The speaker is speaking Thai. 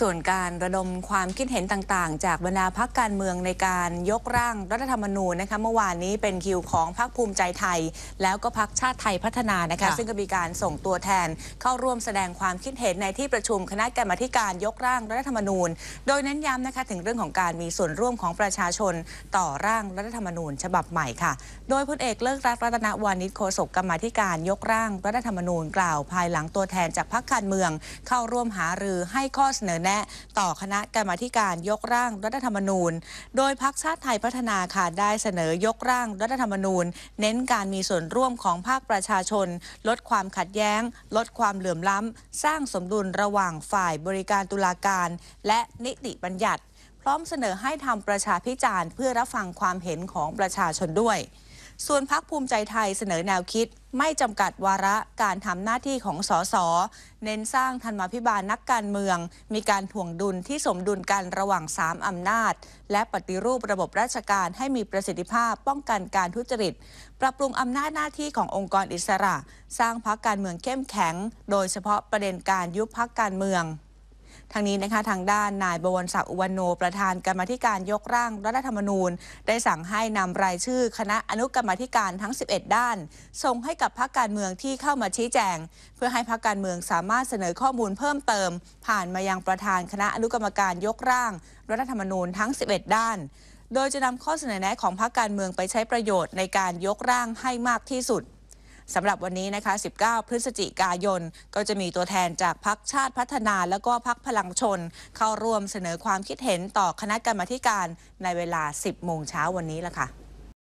ส่วนการระดมความคิดเห็นต่างๆ จากบรรดาพักการเมืองในการยกร่างรัฐธรรมนูญนะคะเมื่อวานนี้เป็นคิวของพักภูมิใจไทย แล้วก็พักชาติไทยพัฒนานะคะคะซึ่งก็มีการส่งตัวแทนเข้าร่วมแสดงความคิดเห็นในที่ประชุมคณะกรรมาการยกร่างรัฐธรรมนูญ โดยเน้นย้ำนะคะถึงเรื่องของการมีส่วนร่วมของประชาชนต่อร่างรัฐธรรมนูญ ฉบับใหม่ค่ะ โดยพลเอกเลิกรักรัตนวานิชโฆษกกรรมาธิการยกร่างรัฐธรรมนูญ กล่าวภายหลังตัวแทนจากพักการเมือง เข้าร่วมหารือให้ข้อเสนอแนะ ต่อคณะกรรมาการยกร่างรัฐธรรมนูญ โดยพักชาติไทยพัฒนาค่ะได้เสนอยกร่างรัฐธรรมนูญ เน้นการมีส่วนร่วมของภาคประชาชน ลดความขัดแย้ง ลดความเหลื่อมล้ำ สร้างสมดุลระหว่างฝ่ายบริการตุลาการ และนิติบัญญัติ พร้อมเสนอให้ทำประชาพิจารณ์เพื่อรับฟังความเห็นของประชาชนด้วย ส่วนพักภูมิใจไทยเสนอแนวคิด ไม่จำกัดวาระการทำหน้าที่ของสส เน้นสร้างธรรมาภิบาลนักการเมือง มีการถ่วงดุลที่สมดุลกันระหว่าง 3 อำนาจ และปฏิรูประบบราชการให้มีประสิทธิภาพป้องกันการทุจริต ปรับปรุงอำนาจหน้าที่ขององค์กรอิสระ สร้างพักการเมืองเข้มแข็ง โดยเฉพาะประเด็นการยุบพักการเมือง ทางนี้นะคะทางด้านนายบวรศักดิ์อุวันโน ประธานกรรมธิการยกร่างรัฐธรรมนูญ ได้สั่งให้นำรายชื่อคณะอนุกรรมธิการทั้ง 11 ด้าน ส่งให้กับพรรคการเมืองที่เข้ามาชี้แจง เพื่อให้พรรคการเมืองสามารถเสนอข้อมูลเพิ่มเติม ผ่านมายังประธานคณะอนุกรรมการยกร่าง รัฐธรรมนูญทั้ง 11 ด้านโดยจะนำข้อเสนอแนะของพรรคการเมืองไปใช้ประโยชน์ในการยกร่างให้มากที่สุด สำหรับวันนี้นะคะ 19 พฤศจิกายน ก็จะมีตัวแทนจากพักชาติพัฒนาและก็พักพลังชน เข้าร่วมเสนอความคิดเห็นต่อคณะกรรมาการในเวลา 10 โมงเช้าวันนี้ละค่ะ